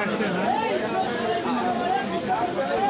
Thank you.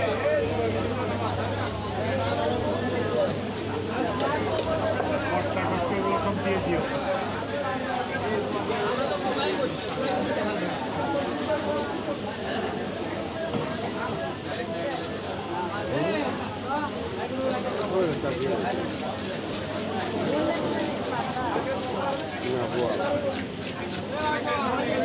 Thank you.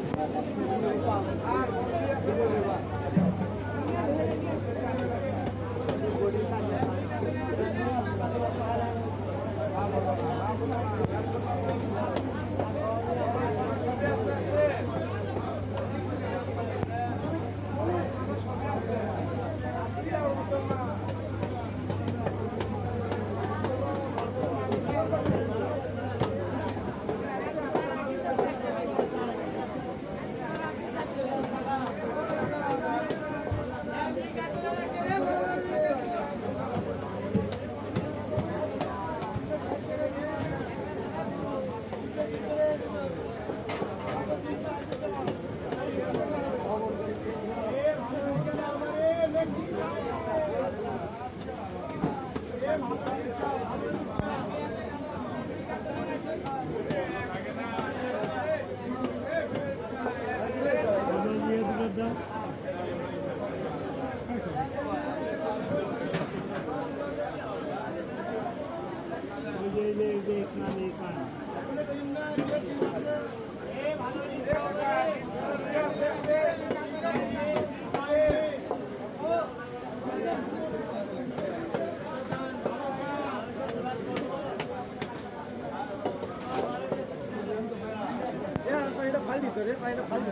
我们不能放太多的东